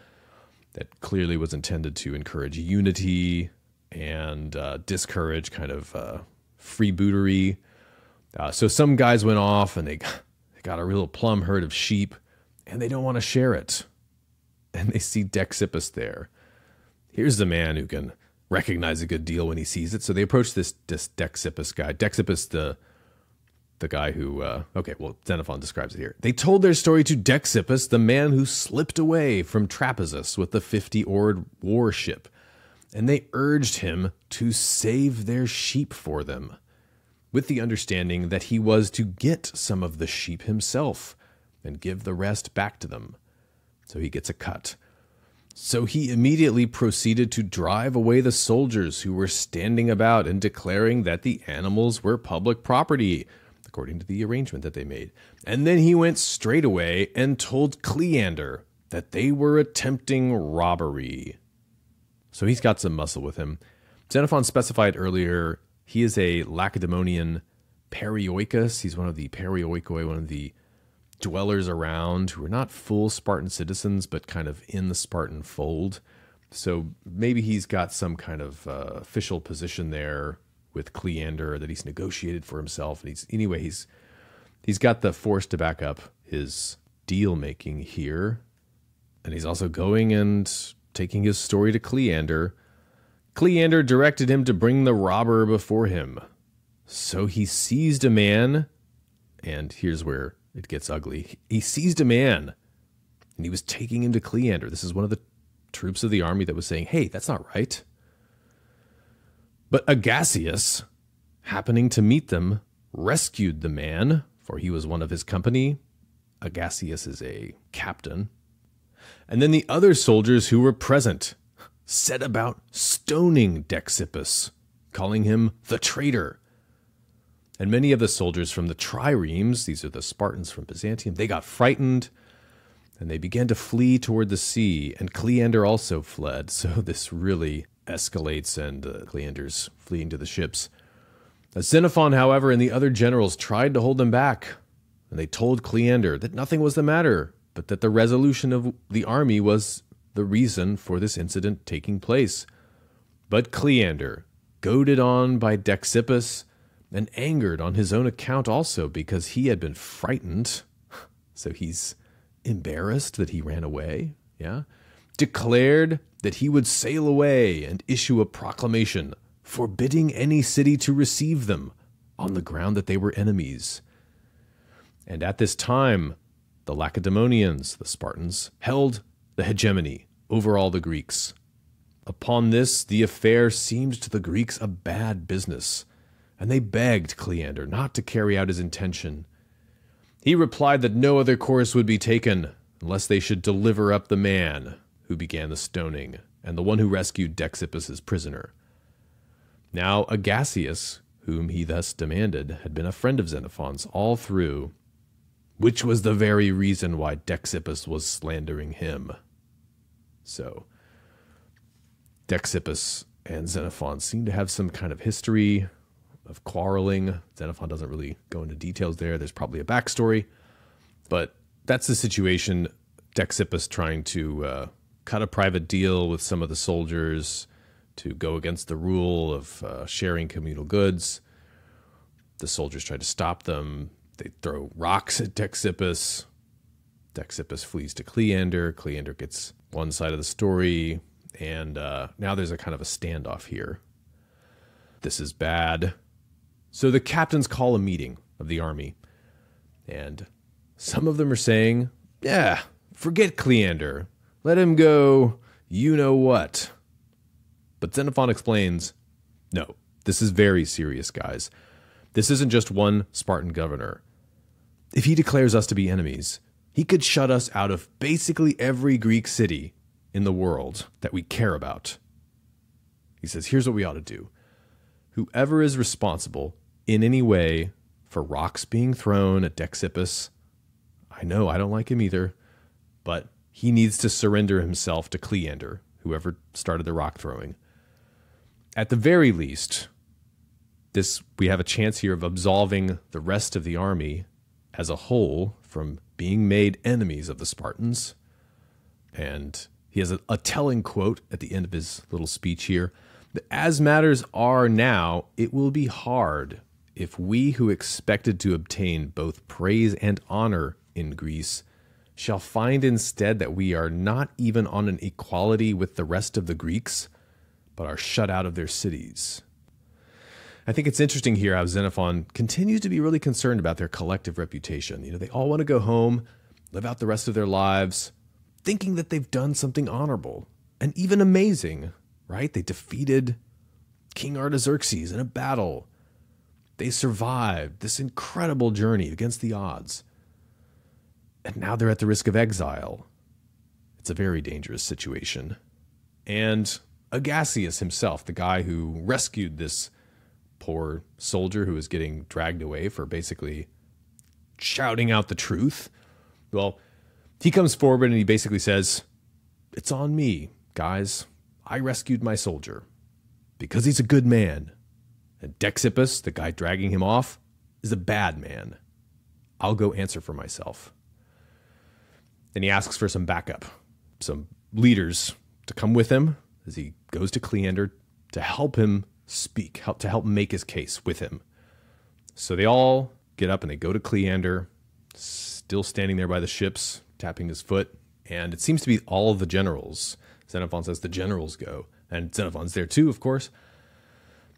that clearly was intended to encourage unity and uh, discourage kind of uh, freebootery. Uh, so some guys went off and they got, they got a real plum herd of sheep and they don't want to share it and they see Dexippus there. Here's the man who can recognize a good deal when he sees it. So they approach this, this Dexippus guy. Dexippus, the the guy who uh, okay, well, Xenophon describes it here. They told their story to Dexippus, the man who slipped away from Trapezus with the fifty-oared warship, and they urged him to save their sheep for them, with the understanding that he was to get some of the sheep himself and give the rest back to them so he gets a cut. So he immediately proceeded to drive away the soldiers who were standing about and declaring that the animals were public property, according to the arrangement that they made. And then he went straight away and told Cleander that they were attempting robbery. So he's got some muscle with him. Xenophon specified earlier he is a Lacedaemonian perioikos. He's one of the perioikoi, one of the dwellers around who are not full Spartan citizens, but kind of in the Spartan fold. So maybe he's got some kind of uh, official position there with Cleander that he's negotiated for himself. And he's anyway, he's he's got the force to back up his deal making here. And he's also going and taking his story to Cleander. Cleander directed him to bring the robber before him. So he seized a man, and here's where it gets ugly. He seized a man, and he was taking him to Cleander. This is one of the troops of the army that was saying, hey, that's not right. But Agasius, happening to meet them, rescued the man, for he was one of his company. Agasius is a captain. And then the other soldiers who were present set about stoning Dexippus, calling him the traitor. And many of the soldiers from the triremes, these are the Spartans from Byzantium, they got frightened and they began to flee toward the sea, and Cleander also fled. *laughs* So this really escalates, and uh, Cleander's fleeing to the ships. Xenophon, however, and the other generals tried to hold them back, and they told Cleander that nothing was the matter, but that the resolution of the army was the reason for this incident taking place. But Cleander, goaded on by Dexippus, and angered on his own account also because he had been frightened, *laughs* so he's embarrassed that he ran away, yeah, declared that he would sail away and issue a proclamation forbidding any city to receive them on the ground that they were enemies. And at this time, the Lacedaemonians, the Spartans, held the hegemony over all the Greeks. Upon this, the affair seemed to the Greeks a bad business, and they begged Cleander not to carry out his intention he replied that no other course would be taken unless they should deliver up the man who began the stoning and the one who rescued Dexippus's prisoner. Now Agasius, whom he thus demanded, had been a friend of Xenophon's all through, which was the very reason why Dexippus was slandering him. So, Dexippus and Xenophon seem to have some kind of history of quarreling. Xenophon doesn't really go into details there. There's probably a backstory, but that's the situation. Dexippus trying to uh, cut a private deal with some of the soldiers to go against the rule of uh, sharing communal goods. The soldiers try to stop them. They throw rocks at Dexippus. Dexippus flees to Cleander. Cleander gets one side of the story, and uh, now there's a kind of a standoff here. This is bad. So the captains call a meeting of the army, and some of them are saying, Yeah, forget Cleander. Let him go, you know what. But Xenophon explains, No, this is very serious, guys. This isn't just one Spartan governor. If he declares us to be enemies, he could shut us out of basically every Greek city in the world that we care about. He says, Here's what we ought to do whoever is responsible in any way for rocks being thrown at Dexippus, I know I don't like him either, but he needs to surrender himself to Cleander, whoever started the rock throwing. At the very least, this we have a chance here of absolving the rest of the army as a whole from being made enemies of the Spartans. And he has a, a telling quote at the end of his little speech here as matters are now, it will be hard if we who expected to obtain both praise and honor in Greece shall find instead that we are not even on an equality with the rest of the Greeks, but are shut out of their cities. I think it's interesting here how Xenophon continues to be really concerned about their collective reputation. You know, they all want to go home, live out the rest of their lives, thinking that they've done something honorable and even amazing right? They defeated King Artaxerxes in a battle. They survived this incredible journey against the odds. And now they're at the risk of exile. It's a very dangerous situation. And Agasius himself, the guy who rescued this poor soldier who was getting dragged away for basically shouting out the truth, well, he comes forward and he basically says, It's on me, guys. I rescued my soldier. because he's a good man. And Dexippus, the guy dragging him off, is a bad man. I'll go answer for myself. Then he asks for some backup, some leaders to come with him as he goes to Cleander to help him speak, help to help make his case with him. So they all get up and they go to Cleander, still standing there by the ships, tapping his foot. And it seems to be all of the generals. Xenophon says the generals go. And Xenophon's there too, of course.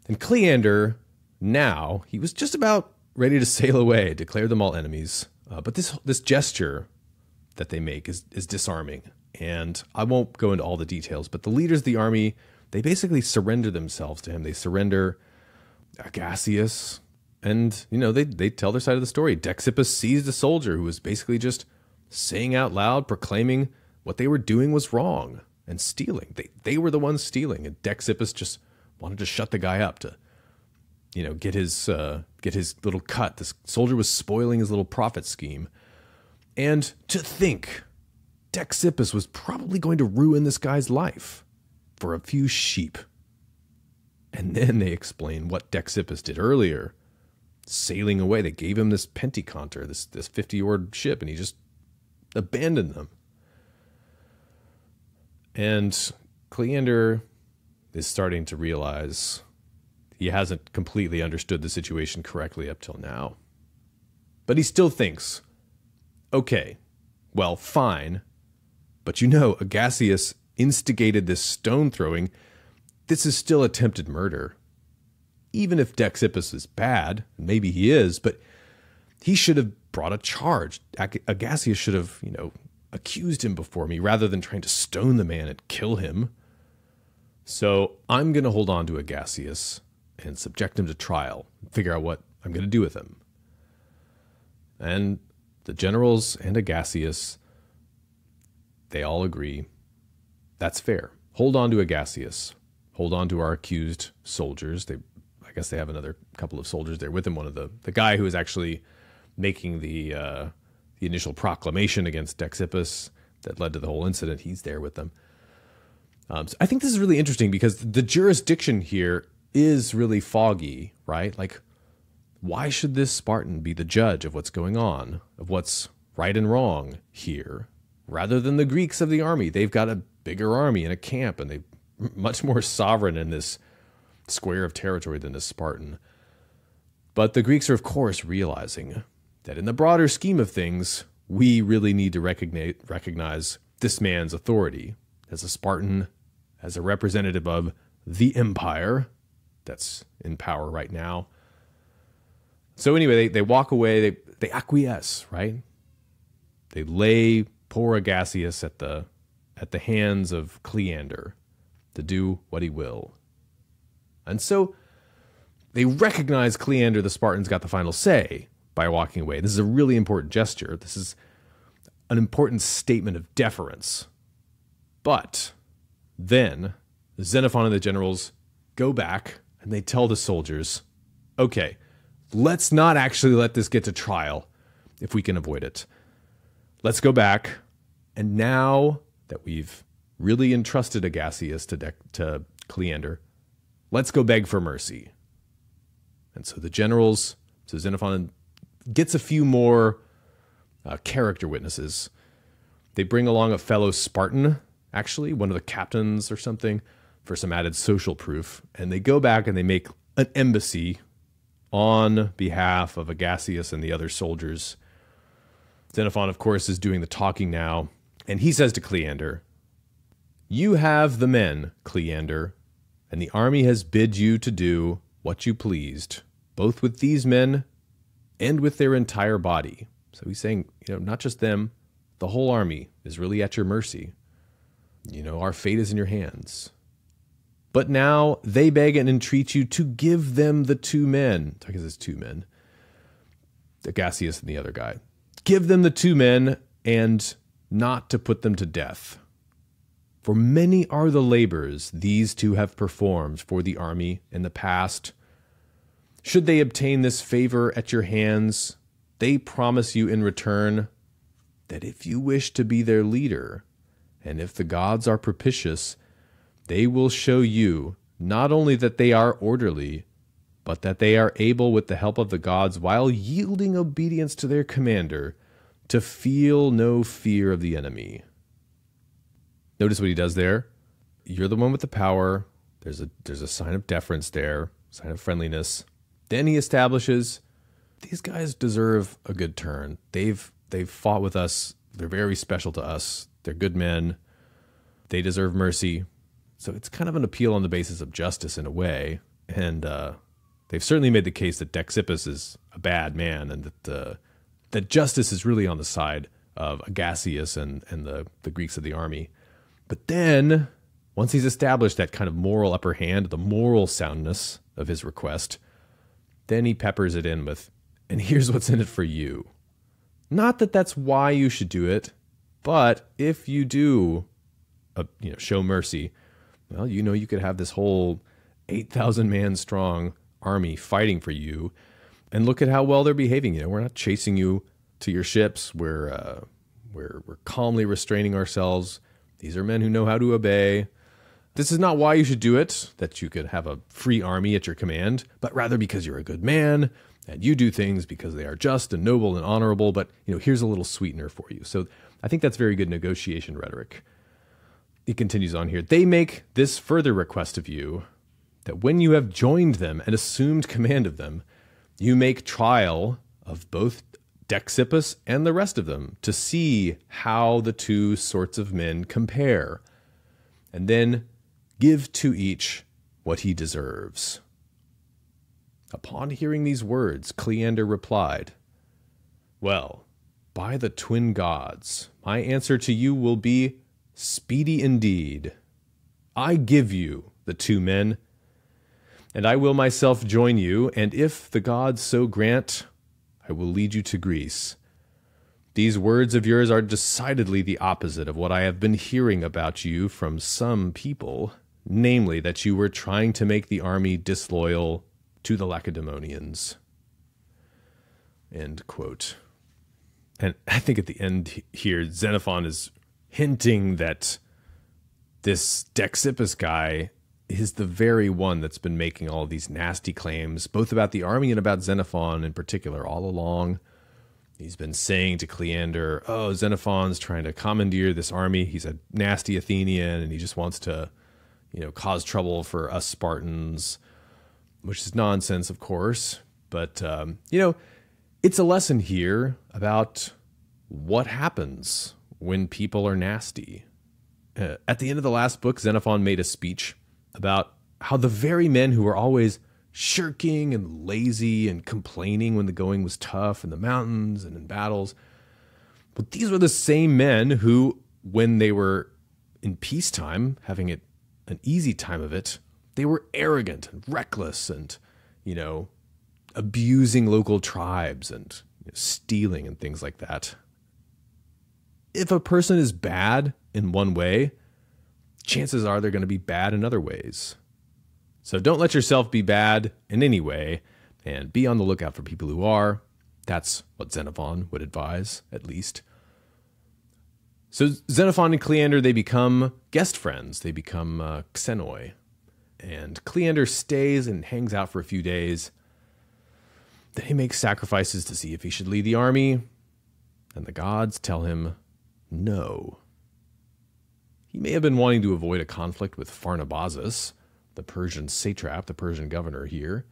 And Cleander, now, he was just about ready to sail away, declare them all enemies. Uh, but this this gesture that they make is, is disarming. And I won't go into all the details, but the leaders of the army, they basically surrender themselves to him. They surrender Agasius, and you know, they, they tell their side of the story. Dexippus seized a soldier who was basically just saying out loud, proclaiming what they were doing was wrong and stealing. They they were the ones stealing, and Dexippus just wanted to shut the guy up to, you know, get his uh, get his little cut. This soldier was spoiling his little profit scheme, and to think, Dexippus was probably going to ruin this guy's life for a few sheep. And then they explain what Dexippus did earlier, sailing away. They gave him this Penteconter, this this fifty oared ship, and he just abandoned them. And Cleander is starting to realize he hasn't completely understood the situation correctly up till now. But he still thinks, okay, well, fine. But you know, Agasius instigated this stone throwing. This is still attempted murder. Even if Dexippus is bad, maybe he is, but he should have brought a charge. Agasius should have, you know, accused him before me rather than trying to stone the man and kill him. So I'm going to hold on to Agasius and subject him to trial, figure out what I'm going to do with him. And the generals and Agasius, they all agree that's fair. Hold on to Agasius. Hold on to our accused soldiers. They, I guess they have another couple of soldiers there with him. One of the the guy who is actually making the uh, the initial proclamation against Dexippus that led to the whole incident. He's there with them. Um, so I think this is really interesting because the jurisdiction here is really foggy, right? Like, why should this Spartan be the judge of what's going on, of what's right and wrong here, rather than the Greeks of the army? They've got a bigger army and a camp, and they're much more sovereign in this square of territory than the Spartan. But the Greeks are, of course, realizing that in the broader scheme of things, we really need to recognize, recognize this man's authority as a Spartan, as a representative of the empire that's in power right now. So anyway, they, they walk away, they, they acquiesce, right? They lay poor Agasius at the at the hands of Cleander to do what he will. And so they recognize Cleander the Spartan's got the final say, by walking away. This is a really important gesture. This is an important statement of deference. But then Xenophon and the generals go back and they tell the soldiers, okay, let's not actually let this get to trial if we can avoid it. Let's go back. And now that we've really entrusted Agasius to, De- to Cleander, let's go beg for mercy. And so the generals, so Xenophon gets a few more uh, character witnesses. They bring along a fellow Spartan, actually, one of the captains or something, for some added social proof. And they go back and they make an embassy on behalf of Agasius and the other soldiers. Xenophon, of course, is doing the talking now. And he says to Cleander, You have the men, Cleander, and the army has bid you to do what you pleased, both with these men and with their entire body. So he's saying, you know, not just them, the whole army is really at your mercy. You know, our fate is in your hands. But now they beg and entreat you to give them the two men. I guess it's two men. Agasius and the other guy. Give them the two men and not to put them to death. For many are the labors these two have performed for the army in the past should they obtain this favor at your hands, they promise you in return that if you wish to be their leader, and if the gods are propitious, they will show you not only that they are orderly, but that they are able, with the help of the gods, while yielding obedience to their commander, to feel no fear of the enemy. Notice what he does there. You're the one with the power. There's a there's a sign of deference there, sign of friendliness. Then he establishes these guys deserve a good turn. They've they've fought with us. They're very special to us. They're good men. They deserve mercy. So it's kind of an appeal on the basis of justice in a way. And uh, they've certainly made the case that Dexippus is a bad man and that uh, that justice is really on the side of Agasius and, and the, the Greeks of the army. But then, once he's established that kind of moral upper hand, the moral soundness of his request, then he peppers it in with, and here's what's in it for you. Not that that's why you should do it, but if you do, uh, you know, show mercy, well, you know, you could have this whole 8,000 man strong army fighting for you. And look at how well they're behaving. You know, we're not chasing you to your ships. We're, uh, we're, we're calmly restraining ourselves. These are men who know how to obey. This is not why you should do it, that you could have a free army at your command, but rather because you're a good man and you do things because they are just and noble and honorable. But, you know, here's a little sweetener for you. So I think that's very good negotiation rhetoric. It continues on here. They make this further request of you that when you have joined them and assumed command of them, you make trial of both Dexippus and the rest of them to see how the two sorts of men compare, and then give to each what he deserves. Upon hearing these words, Cleander replied, Well, by the twin gods, my answer to you will be speedy indeed. I give you the two men, and I will myself join you, and if the gods so grant, I will lead you to Greece. These words of yours are decidedly the opposite of what I have been hearing about you from some people, namely, that you were trying to make the army disloyal to the Lacedaemonians. End quote. And I think at the end here, Xenophon is hinting that this Dexippus guy is the very one that's been making all these nasty claims, both about the army and about Xenophon in particular, all along. He's been saying to Cleander, Oh, Xenophon's trying to commandeer this army. He's a nasty Athenian and he just wants to, you know, cause trouble for us Spartans, which is nonsense, of course. But, um, you know, it's a lesson here about what happens when people are nasty. Uh, at the end of the last book, Xenophon made a speech about how the very men who were always shirking and lazy and complaining when the going was tough in the mountains and in battles, but these were the same men who, when they were in peacetime, having it an easy time of it, they were arrogant and reckless and, you know, abusing local tribes and you know, stealing and things like that. If a person is bad in one way, chances are they're going to be bad in other ways. So don't let yourself be bad in any way and be on the lookout for people who are. That's what Xenophon would advise, at least. So Xenophon and Cleander, they become guest friends. They become uh, xenoi. And Cleander stays and hangs out for a few days. Then he makes sacrifices to see if he should lead the army. And the gods tell him no. He may have been wanting to avoid a conflict with Pharnabazus, the Persian satrap, the Persian governor here.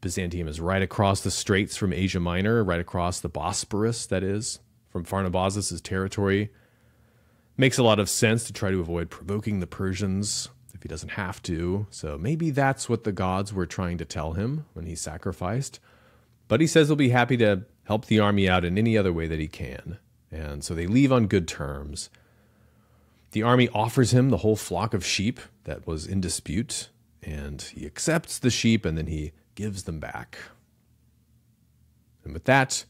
Byzantium is right across the straits from Asia Minor, right across the Bosporus, that is, from Pharnabazus' territory. Makes a lot of sense to try to avoid provoking the Persians if he doesn't have to. So maybe that's what the gods were trying to tell him when he sacrificed. But he says he'll be happy to help the army out in any other way that he can. And so they leave on good terms. The army offers him the whole flock of sheep that was in dispute, and he accepts the sheep and then he gives them back. And with that,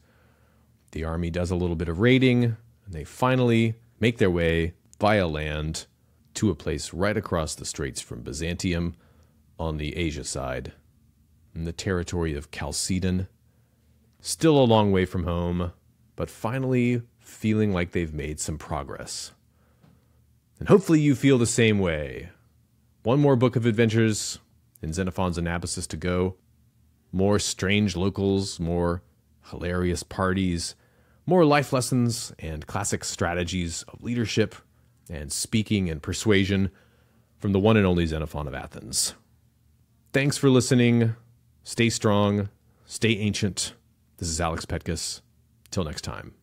the army does a little bit of raiding, and they finally make their way via land to a place right across the straits from Byzantium on the Asia side, in the territory of Chalcedon. Still a long way from home, but finally feeling like they've made some progress. And hopefully you feel the same way. One more book of adventures in Xenophon's Anabasis to go. More strange locals, more hilarious parties, more life lessons and classic strategies of leadership and speaking and persuasion from the one and only Xenophon of Athens. Thanks for listening. Stay strong, stay ancient. This is Alex Petkus. Till next time.